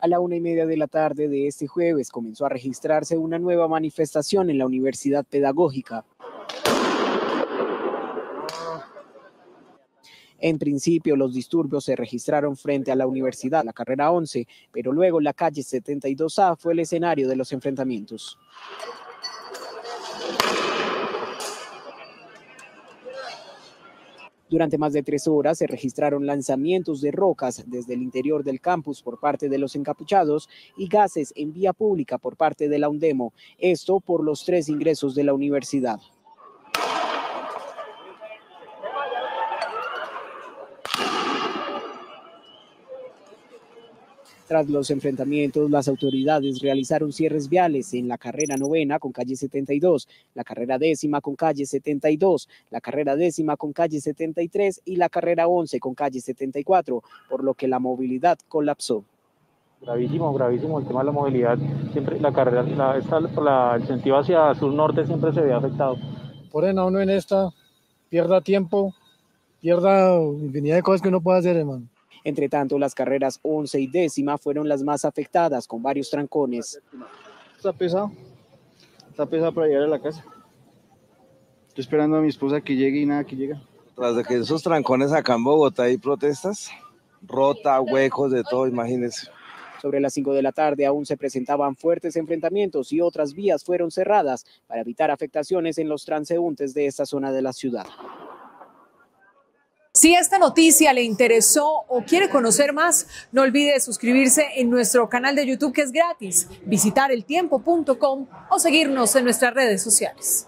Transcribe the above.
A la una y media de la tarde de este jueves comenzó a registrarse una nueva manifestación en la Universidad Pedagógica. En principio, los disturbios se registraron frente a la universidad, la carrera 11, pero luego la calle 72A fue el escenario de los enfrentamientos. Durante más de tres horas se registraron lanzamientos de rocas desde el interior del campus por parte de los encapuchados y gases en vía pública por parte de la UNDEMO, esto por los tres ingresos de la universidad. Tras los enfrentamientos, las autoridades realizaron cierres viales en la carrera novena con calle 72, la carrera décima con calle 72, la carrera décima con calle 73 y la carrera 11 con calle 74, por lo que la movilidad colapsó. Gravísimo, gravísimo el tema de la movilidad. Siempre la carrera, la, esta, la, el sentido hacia sur-norte siempre se ve afectado. Por eso uno en esta pierda tiempo, pierda infinidad de cosas que uno puede hacer, hermano. Entre tanto, las carreras 11 y décima fueron las más afectadas, con varios trancones. Está pesado, está pesado para llegar a la casa. Estoy esperando a mi esposa que llegue y nada que llega. Tras de que esos trancones acá en Bogotá hay protestas, rota, huecos, de todo, imagínense. Sobre las 5 de la tarde aún se presentaban fuertes enfrentamientos y otras vías fueron cerradas para evitar afectaciones en los transeúntes de esta zona de la ciudad. Si esta noticia le interesó o quiere conocer más, no olvide suscribirse en nuestro canal de YouTube que es gratis, visitar eltiempo.com o seguirnos en nuestras redes sociales.